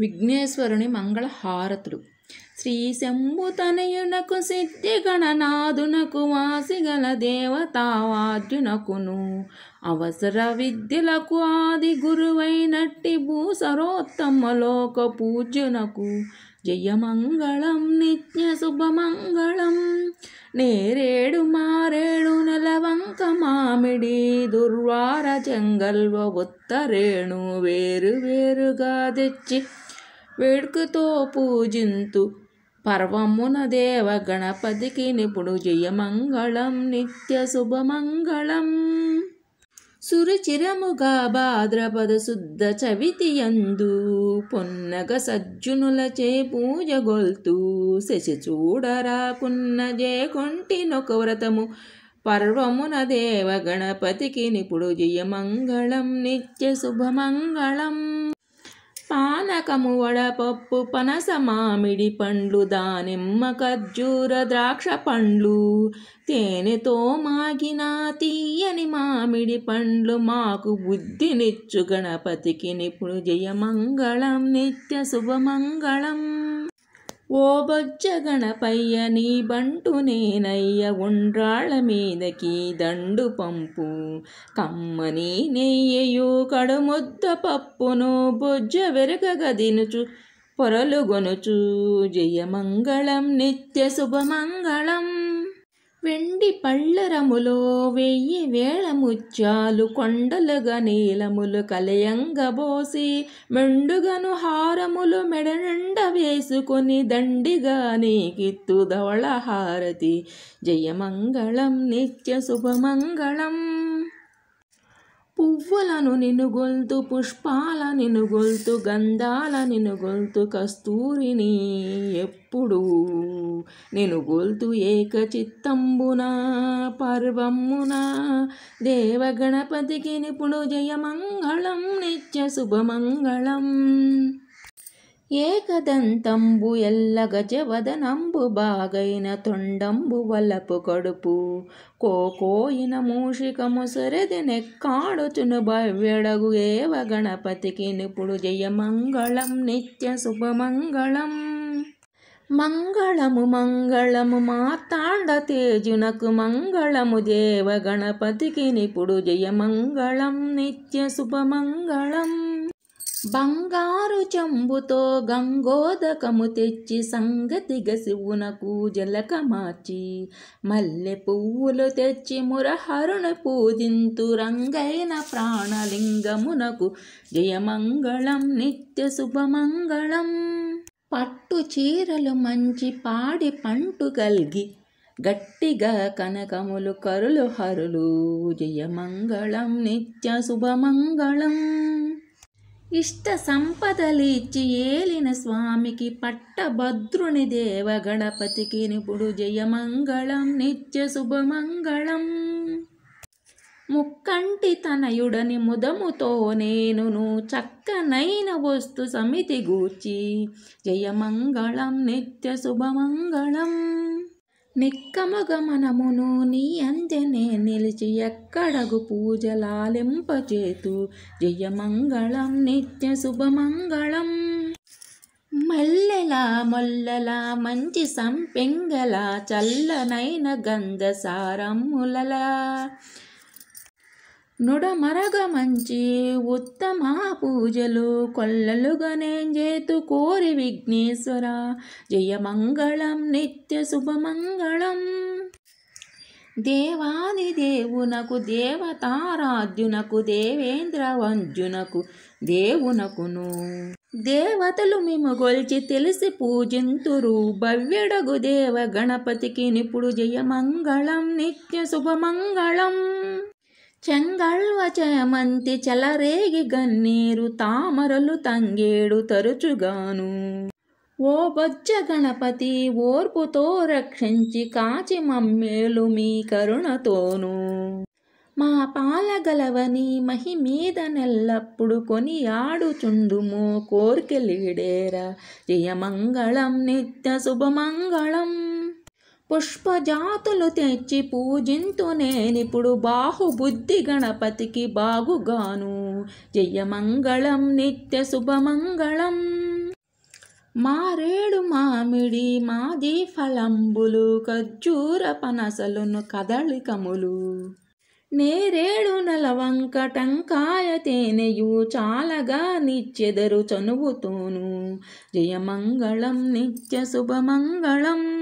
విఘ్నేశ్వరుని మంగళహారతుడు శ్రీ శంభుతనయునకు సిద్ధి గణనాథునకు వాసిగల దేవతావాద్యునకును అవసర విద్యలకు ఆది గురువైనట్టి భూసరోత్తమ లోక పూజ్యునకు జయమంగళం నిత్య శుభమంగళం. నేరేడు మారేడు నెలవంక మామిడి దుర్వార చెంగల్వ ఉత్తరేణు వేరు వేరుగా తెచ్చి వేడుకతో పూజింతు. పర్వమున దేవ గణపతికి నిపుడు జయమంగళం నిత్య శుభమంగళం. సురుచిరముగా భాద్రపద శుద్ధ చవితియందు పొన్నగ సజ్జునులచే పూజ గొల్తూ శశి చూడరాకున్న జే కొంటినొక వ్రతము. పర్వమున దేవ గణపతికి నిపుడు జయమంగళం నిత్య శుభమంగళం. పానకము వడపప్పు పనస మామిడి పండ్లు దానిమ్మ ఖర్జూర ద్రాక్ష పండ్లు. తేనెతో మాగిన తీయని మామిడి పండ్లు మాకు బుద్ధినిచ్చు గణపతికి. నిపుడు జయమంగళం నిత్య శుభమంగళం ఓ బొజ్జ గణపయ్య నీ బంటు నేనయ్య ఉండ్రాళ్ళ మీదకి దండు పంపు. కమ్మని నెయ్యయు కడుముద్ద పప్పును బొజ్జ వెరగగ దినుచు పొరలుగొనుచు జయమంగళం నిత్య శుభమంగళం. వెండి పళ్ళరములో వెయ్యి వేళ ముత్యాలు కొండలుగా నీలములు కలయంగబోసి మెండుగను హారములు మెడనండ వేసుకొని దండిగా నీకిత్తు ధవళ హారతి జయమంగళం నిత్య శుభమంగళం. పువ్వులను నినుగొల్తు పుష్పాల నినుగొల్తు గంధాల నినుగొల్తు కస్తూరిని ఎప్పుడు నినుగొల్తు ఏక చిత్తంబున పర్వమున. దేవగణపతికి నిపుడు జయమంగళం నిత్య శుభమంగళం. ఏకదంతంబు ఎల్ల గజవదనంబు బాగైన తొండంబు వలపు కడుపు. కోకోయిన మూషికము సరది నెక్కాడుచును భవ్యడగు ఏవ గణపతికి నిపుడు జయమంగళం నిత్య శుభమంగళం. మంగళము మంగళము మాతాండ తేజునకు మంగళము దేవ గణపతికి నిపుడు జయమంగళం నిత్య శుభమంగళం. బంగారు చెంబుతో గంగోదకము తెచ్చి సంగతి గసివునకు జలక మార్చి మల్లె పువ్వులు తెచ్చి మురహరుణ పూజింతు రంగైన ప్రాణలింగమునకు జయమంగళం నిత్య శుభమంగళం. పట్టు చీరలు మంచి పాడి పంటు కల్గి గట్టిగా కనకములు కరులు హరులు జయమంగళం నిత్య శుభమంగళం. ఇష్ట సంపదలిచ్చి ఏలిన స్వామికి పట్టభద్రుని దేవ గణపతికి నిపుడు జయమంగళం నిత్య శుభమంగళం. ముక్కంటి తనయుడని ముదముతో నేనును చక్కనైన వస్తు సమితి గూర్చి జయమంగళం నిత్య శుభమంగళం. నిక్కమగమనమును నీ అంజనే నిలిచి ఎక్కడగు పూజలాలింపచేతు. జయమంగళం నిత్య శుభమంగళం. మల్లెలా మొల్లలా మంచి సంపెంగల చల్లనైన గంధసారములలా. నుడమరగ మంచి ఉత్తమ పూజలు కొల్లలుగా నేంజేతు కోరి విఘ్నేశ్వర. జయమంగళం నిత్య శుభమంగళం దేవాది దేవునకు దేవతారాధ్యునకు దేవేంద్ర వంజునకు దేవునకును. దేవతలు మేము గొల్చి తెలిసి పూజింతురు. భవ్యడగు దేవ గణపతికి నిపుడు జయమంగళం నిత్య శుభమంగళం చెంగళ్వ చయమంతి చలరేగి గన్నీరు తామరలు తంగేడు తరచుగాను. ఓ బొజ్జ గణపతి ఓర్పుతో రక్షించి కాచి మమ్మేలు మీ కరుణతోను. మా పాలగలవని మహిమీద నెల్లప్పుడు కొనియాడుచుండుము ఆడుచుండుమో కోర్కెలీడేరా. జయమంగళం నిత్య శుభమంగళం. పుష్పజాతులు తెచ్చి పూజింతు నేనిప్పుడు బాహుబుద్ధి గణపతికి బాగుగాను. జయమంగళం నిత్య శుభమంగళం. మారేడు మామిడి మాది ఫలంబులు ఖర్జూర పనసలును కదళికములు. నేరేడు నలవంక టంకాయ తేనెయు చాలగా నిచ్చెదరు చనువుతోను జయమంగళం నిత్య శుభమంగళం.